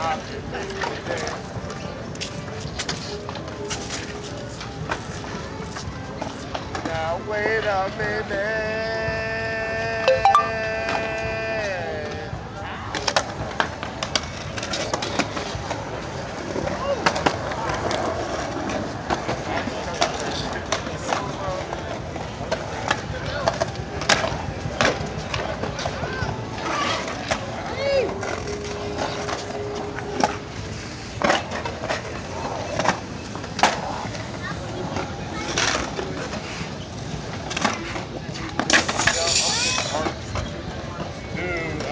Now wait a minute.